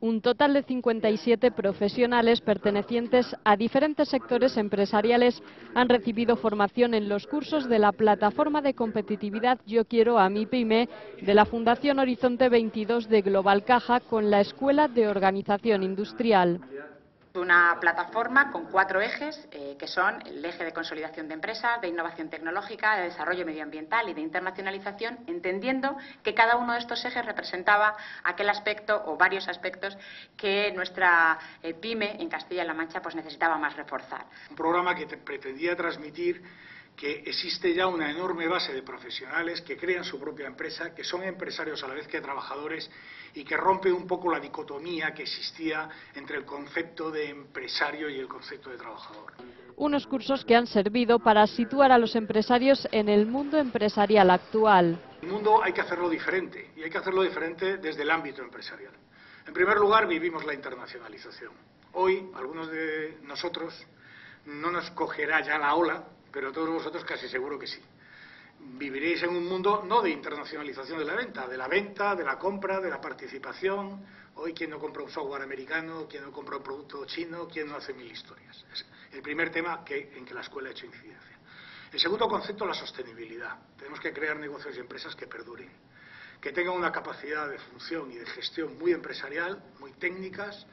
Un total de 57 profesionales pertenecientes a diferentes sectores empresariales han recibido formación en los cursos de la plataforma de competitividad Yo Quiero a mi Pyme de la Fundación Horizonte 22 de Global Caja con la Escuela de Organización Industrial una plataforma con cuatro ejes, eh, que son el eje de consolidación de empresas, de innovación tecnológica, de desarrollo medioambiental y de internacionalización, entendiendo que cada uno de estos ejes representaba aquel aspecto o varios aspectos que nuestra eh, pyme en Castilla-La Mancha pues necesitaba más reforzar. Un programa que pretendía transmitir que existe ya una enorme base de profesionales que crean su propia empresa, que son empresarios a la vez que trabajadores y que rompe un poco la dicotomía que existía entre el concepto de empresario y el concepto de trabajador. Unos cursos que han servido para situar a los empresarios en el mundo empresarial actual. El mundo hay que hacerlo diferente y hay que hacerlo diferente desde el ámbito empresarial. En primer lugar, vivimos la internacionalización. Hoy, algunos de nosotros no nos cogerá ya la ola pero todos vosotros casi seguro que sí. Viviréis en un mundo no de internacionalización de la venta, de la venta, de la compra, de la participación. Hoy, ¿quién no compra un software americano? ¿Quién no compra un producto chino? ¿Quién no hace mil historias? Es el primer tema que, en que la escuela ha hecho incidencia. El segundo concepto, la sostenibilidad. Tenemos que crear negocios y empresas que perduren, que tengan una capacidad de función y de gestión muy empresarial, muy técnicas,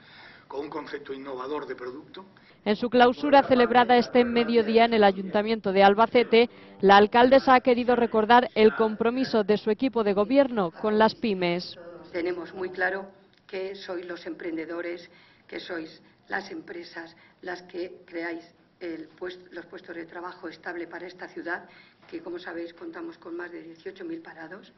con un concepto innovador de producto. En su clausura celebrada este mediodía en el Ayuntamiento de Albacete, la alcaldesa ha querido recordar el compromiso de su equipo de gobierno con las pymes. Tenemos muy claro que sois los emprendedores, que sois las empresas las que creáis los puestos de trabajo estable para esta ciudad, que como sabéis contamos con más de 18.000 parados.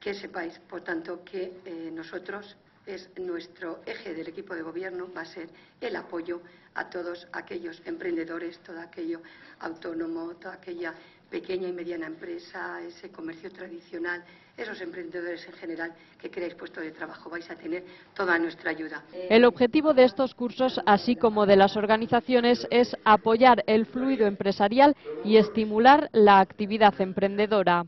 Que sepáis, por tanto, que eh, nosotros es nuestro eje del equipo de gobierno, va a ser el apoyo a todos aquellos emprendedores, todo aquello autónomo, toda aquella pequeña y mediana empresa, ese comercio tradicional, esos emprendedores en general que queráis puesto de trabajo, vais a tener toda nuestra ayuda. El objetivo de estos cursos, así como de las organizaciones, es apoyar el fluido empresarial y estimular la actividad emprendedora.